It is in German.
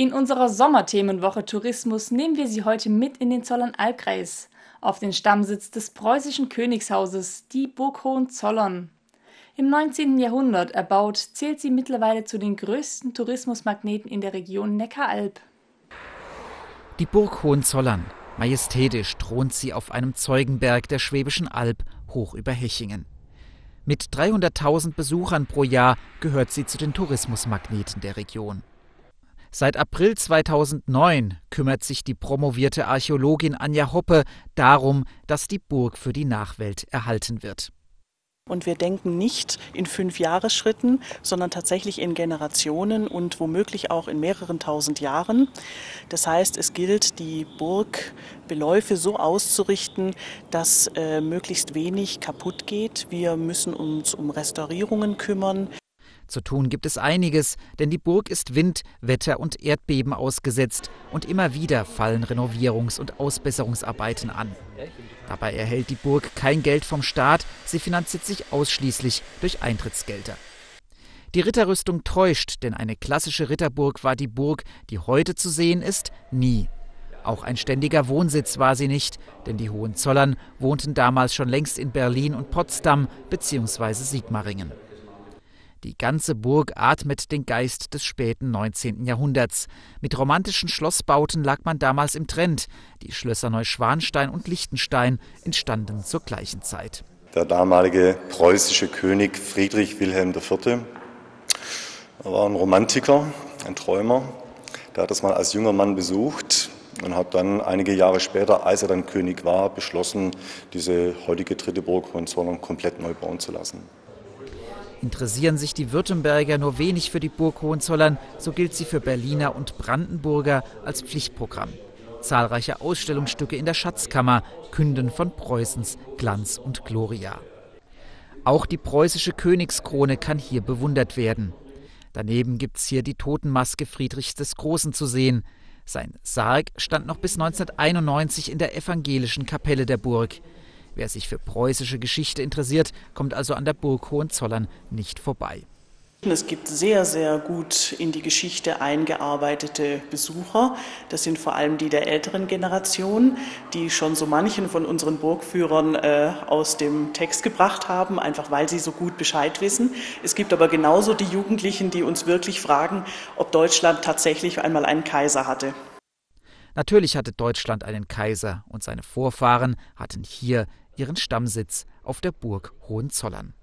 In unserer Sommerthemenwoche Tourismus nehmen wir Sie heute mit in den Zollern-Albkreis, auf den Stammsitz des preußischen Königshauses, die Burg Hohenzollern. Im 19. Jahrhundert erbaut, zählt sie mittlerweile zu den größten Tourismusmagneten in der Region Neckaralb. Die Burg Hohenzollern. Majestätisch thront sie auf einem Zeugenberg der Schwäbischen Alb hoch über Hechingen. Mit 300.000 Besuchern pro Jahr gehört sie zu den Tourismusmagneten der Region. Seit April 2009 kümmert sich die promovierte Archäologin Anja Hoppe darum, dass die Burg für die Nachwelt erhalten wird. Und wir denken nicht in fünf Jahresschritten, sondern tatsächlich in Generationen und womöglich auch in mehreren tausend Jahren. Das heißt, es gilt, die Burgbeläufe so auszurichten, dass äh, möglichst wenig kaputt geht. Wir müssen uns um Restaurierungen kümmern. Zu tun gibt es einiges, denn die Burg ist Wind, Wetter und Erdbeben ausgesetzt und immer wieder fallen Renovierungs- und Ausbesserungsarbeiten an. Dabei erhält die Burg kein Geld vom Staat, sie finanziert sich ausschließlich durch Eintrittsgelder. Die Ritterrüstung täuscht, denn eine klassische Ritterburg war die Burg, die heute zu sehen ist, nie. Auch ein ständiger Wohnsitz war sie nicht, denn die Hohenzollern wohnten damals schon längst in Berlin und Potsdam bzw. Sigmaringen. Die ganze Burg atmet den Geist des späten 19. Jahrhunderts. Mit romantischen Schlossbauten lag man damals im Trend. Die Schlösser Neuschwanstein und Liechtenstein entstanden zur gleichen Zeit. Der damalige preußische König Friedrich Wilhelm IV. war ein Romantiker, ein Träumer. Der hat das mal als junger Mann besucht und hat dann einige Jahre später, als er dann König war, beschlossen, diese heutige dritte Burg Hohenzollern komplett neu bauen zu lassen. Interessieren sich die Württemberger nur wenig für die Burg Hohenzollern, so gilt sie für Berliner und Brandenburger als Pflichtprogramm. Zahlreiche Ausstellungsstücke in der Schatzkammer künden von Preußens Glanz und Gloria. Auch die preußische Königskrone kann hier bewundert werden. Daneben gibt es hier die Totenmaske Friedrichs des Großen zu sehen. Sein Sarg stand noch bis 1991 in der evangelischen Kapelle der Burg. Wer sich für preußische Geschichte interessiert, kommt also an der Burg Hohenzollern nicht vorbei. Es gibt sehr, sehr gut in die Geschichte eingearbeitete Besucher. Das sind vor allem die der älteren Generation, die schon so manchen von unseren Burgführern äh, aus dem Text gebracht haben, einfach weil sie so gut Bescheid wissen. Es gibt aber genauso die Jugendlichen, die uns wirklich fragen, ob Deutschland tatsächlich einmal einen Kaiser hatte. Natürlich hatte Deutschland einen Kaiser und seine Vorfahren hatten hier ihren Stammsitz auf der Burg Hohenzollern.